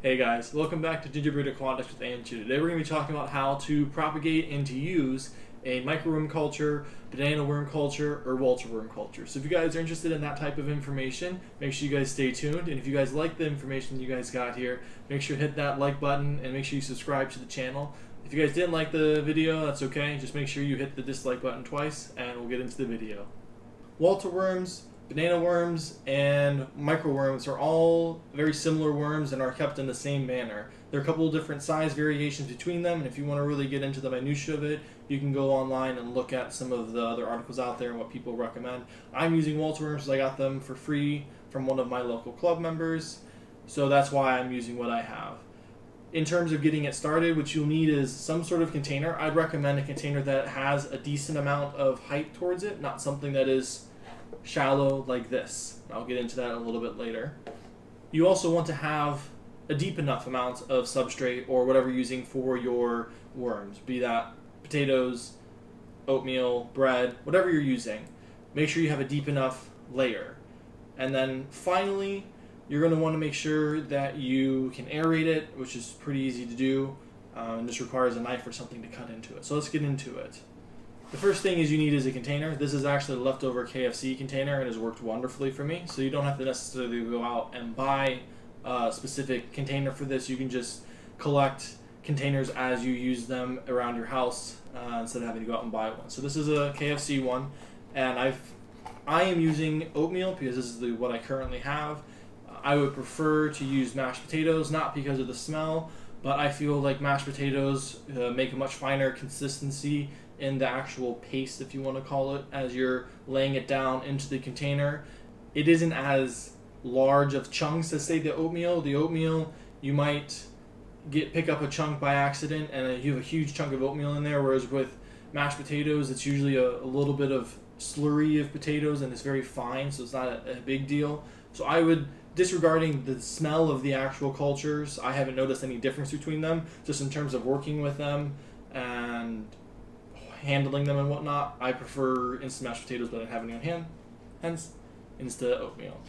Hey guys, welcome back to Gingerbeard Aquatics with Anchu. Today we're going to be talking about how to propagate and to use a microworm culture, banana worm culture, or Walter worm culture. So if you guys are interested in that type of information, make sure you guys stay tuned. And if you guys like the information you guys got here, make sure to hit that like button and make sure you subscribe to the channel. If you guys didn't like the video, that's okay. Just make sure you hit the dislike button twice and we'll get into the video. Walter worms, banana worms, and microworms are all very similar worms and are kept in the same manner. There are a couple of different size variations between them, and if you want to really get into the minutia of it, you can go online and look at some of the other articles out there and what people recommend. I'm using Walter worms because I got them for free from one of my local club members, so that's why I'm using what I have. In terms of getting it started, what you'll need is some sort of container. I'd recommend a container that has a decent amount of height towards it, not something that is shallow like this. I'll get into that a little bit later. You also want to have a deep enough amount of substrate or whatever you're using for your worms, be that potatoes, oatmeal, bread, whatever you're using. Make sure you have a deep enough layer. And then finally, you're going to want to make sure that you can aerate it, which is pretty easy to do. Um, and this requires a knife or something to cut into it. So let's get into it. The first thing is you need is a container. This is actually a leftover KFC container and has worked wonderfully for me. So you don't have to necessarily go out and buy a specific container for this. You can just collect containers as you use them around your house uh, instead of having to go out and buy one. So this is a KFC one, and I've I am using oatmeal because this is the, what I currently have. I would prefer to use mashed potatoes, not because of the smell, but I feel like mashed potatoes uh, make a much finer consistency in the actual paste, if you want to call it, as you're laying it down into the container. It isn't as large of chunks as say the oatmeal. The oatmeal you might get pick up a chunk by accident and you have a huge chunk of oatmeal in there, whereas with mashed potatoes it's usually a, a little bit of slurry of potatoes and it's very fine, so it's not a, a big deal. So I would disregarding the smell of the actual cultures, I haven't noticed any difference between them, just in terms of working with them and handling them and whatnot. I prefer instant mashed potatoes, but I have any on hand, hence instant oatmeal.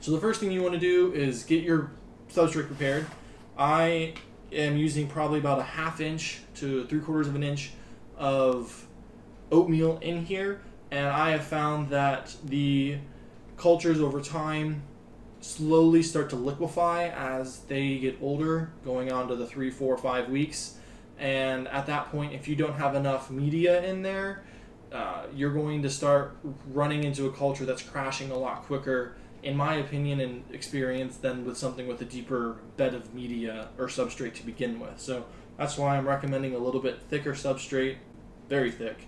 So the first thing you want to do is get your substrate prepared. I am using probably about a half inch to three quarters of an inch of oatmeal in here, and I have found that the cultures over time slowly start to liquefy as they get older, going on to the three, four, five weeks. And at that point, if you don't have enough media in there, uh, you're going to start running into a culture that's crashing a lot quicker, in my opinion and experience, than with something with a deeper bed of media or substrate to begin with. So that's why I'm recommending a little bit thicker substrate, very thick,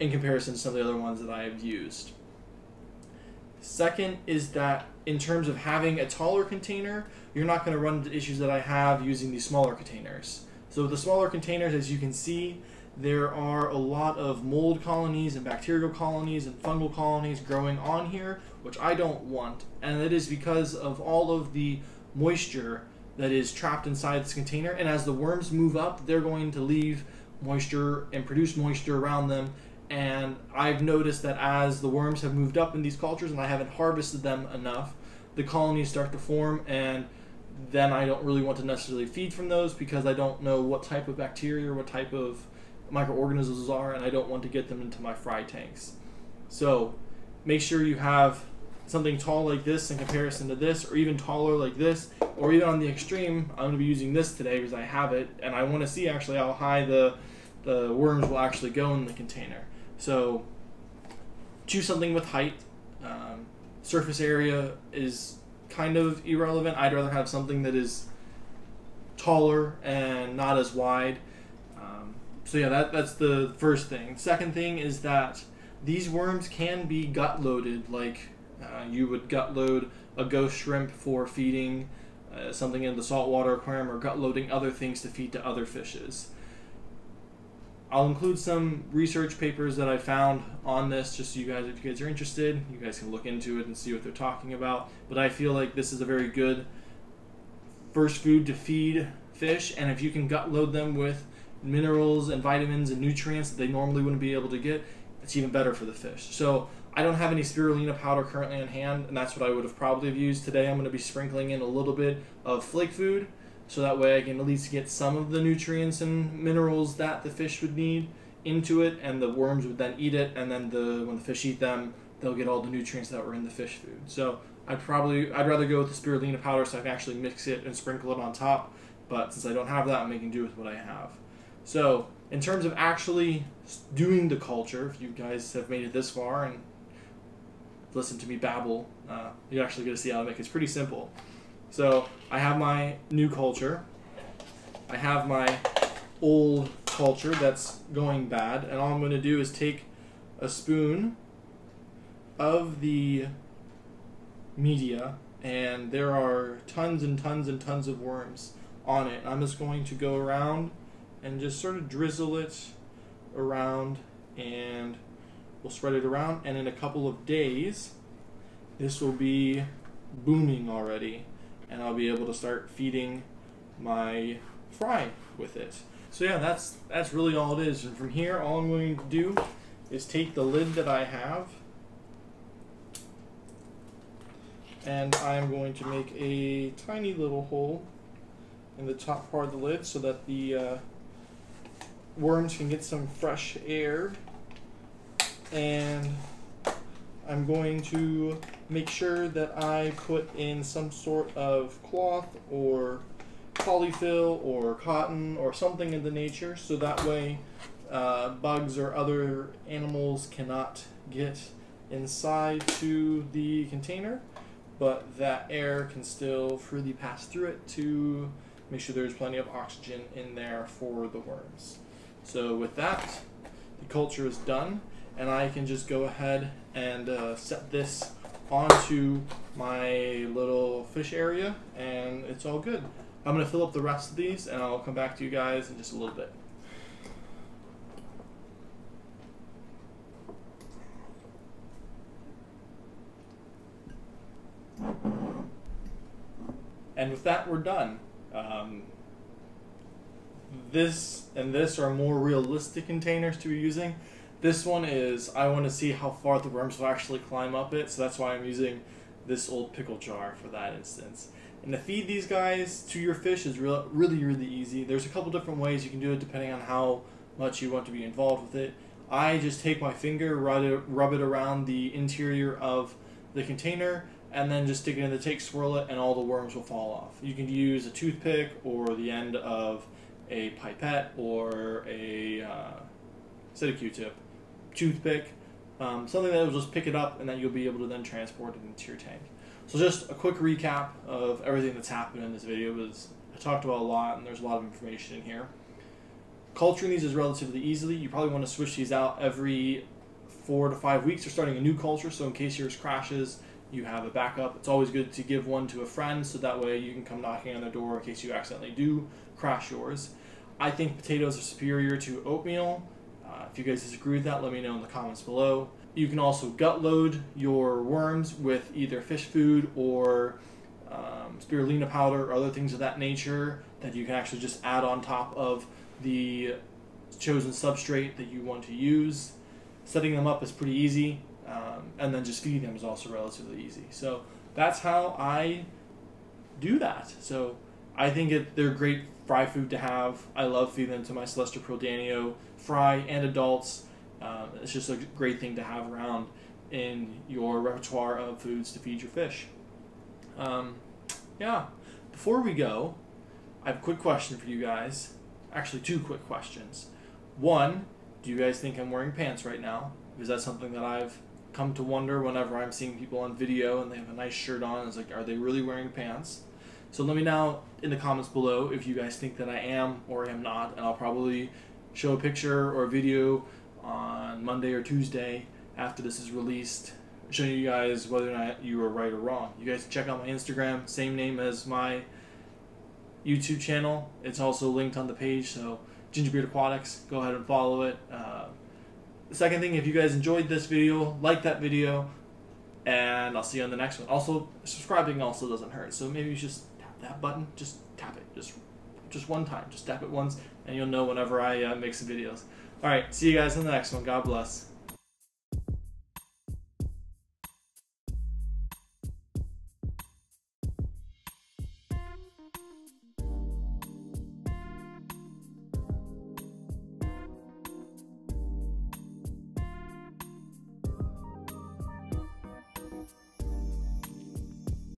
in comparison to some of the other ones that I have used. Second is that in terms of having a taller container, you're not going to run into issues that I have using these smaller containers. So the smaller containers, as you can see, there are a lot of mold colonies and bacterial colonies and fungal colonies growing on here, which I don't want. And that is because of all of the moisture that is trapped inside this container. And as the worms move up, they're going to leave moisture and produce moisture around them. And I've noticed that as the worms have moved up in these cultures and I haven't harvested them enough, the colonies start to form and then I don't really want to necessarily feed from those because I don't know what type of bacteria or what type of microorganisms are, and I don't want to get them into my fry tanks. So make sure you have something tall like this in comparison to this, or even taller like this, or even on the extreme, I'm going to be using this today because I have it, and I want to see actually how high the, the worms will actually go in the container. So choose something with height. Um, surface area is kind of irrelevant. I'd rather have something that is taller and not as wide. Um, so yeah, that that's the first thing. Second thing is that these worms can be gut loaded, like uh, you would gut load a ghost shrimp for feeding uh, something in the saltwater aquarium, or gut loading other things to feed to other fishes. I'll include some research papers that I found on this, just so you guys, if you guys are interested, you guys can look into it and see what they're talking about. But I feel like this is a very good first food to feed fish, and if you can gut load them with minerals and vitamins and nutrients that they normally wouldn't be able to get, it's even better for the fish. So I don't have any spirulina powder currently on hand, and that's what I would have probably used today. I'm going to be sprinkling in a little bit of flake food, so that way I can at least get some of the nutrients and minerals that the fish would need into it, and the worms would then eat it, and then the when the fish eat them, they'll get all the nutrients that were in the fish food. So I'd probably I'd rather go with the spirulina powder so I can actually mix it and sprinkle it on top. But since I don't have that, I'm making do with what I have. So in terms of actually doing the culture, if you guys have made it this far and listened to me babble, uh, you're actually going to see how to make it. It's pretty simple. So I have my new culture. I have my old culture that's going bad, and all I'm going to do is take a spoon of the media, and there are tons and tons and tons of worms on it. I'm just going to go around and just sort of drizzle it around, and we'll spread it around, and in a couple of days, this will be booming already, and I'll be able to start feeding my fry with it. So yeah, that's that's really all it is. And from here, all I'm going to do is take the lid that I have, and I'm going to make a tiny little hole in the top part of the lid so that the uh, worms can get some fresh air. And I'm going to make sure that I put in some sort of cloth or polyfill or cotton or something in the nature so that way uh, bugs or other animals cannot get inside to the container but that air can still freely pass through it to make sure there's plenty of oxygen in there for the worms. So with that, the culture is done and I can just go ahead and uh, set this onto my little fish area and it's all good. I'm going to fill up the rest of these and I'll come back to you guys in just a little bit. And with that, we're done. Um, this and this are more realistic containers to be using. This one is, I want to see how far the worms will actually climb up it, so that's why I'm using this old pickle jar for that instance. And to feed these guys to your fish is real, really, really easy. There's a couple different ways you can do it depending on how much you want to be involved with it. I just take my finger, rub it, rub it around the interior of the container, and then just stick it in the tank, swirl it, and all the worms will fall off. You can use a toothpick or the end of a pipette or a uh, instead of Q-tip, toothpick, um, something that will just pick it up and that you'll be able to then transport it into your tank. So just a quick recap of everything that's happened in this video was I talked about a lot and there's a lot of information in here. Culturing these is relatively easily. You probably want to switch these out every four to five weeks or starting a new culture so in case yours crashes you have a backup. It's always good to give one to a friend so that way you can come knocking on their door in case you accidentally do crash yours. I think potatoes are superior to oatmeal. Uh, if you guys disagree with that, let me know in the comments below. You can also gut load your worms with either fish food or um, spirulina powder or other things of that nature that you can actually just add on top of the chosen substrate that you want to use. Setting them up is pretty easy. Um, and then just feeding them is also relatively easy. So that's how I do that. So I think it, they're great fry food to have. I love feeding them to my Celestial Pearl Danio fry and adults. Um, it's just a great thing to have around in your repertoire of foods to feed your fish. Um, yeah. Before we go, I have a quick question for you guys. Actually, two quick questions. One, do you guys think I'm wearing pants right now? Is that something that I've come to wonder whenever I'm seeing people on video and they have a nice shirt on. It's like, are they really wearing pants? So let me know in the comments below if you guys think that I am or am not, and I'll probably show a picture or a video on Monday or Tuesday after this is released, showing you guys whether or not you were right or wrong. You guys check out my Instagram, same name as my YouTube channel. It's also linked on the page, so Gingerbeard Aquatics. Go ahead and follow it. Uh, the second thing, if you guys enjoyed this video, like that video, and I'll see you on the next one. Also, subscribing also doesn't hurt, so maybe you just tap that button. Just tap it, just just one time. Just tap it once, and you'll know whenever I uh, make some videos. All right, see you guys in the next one. God bless.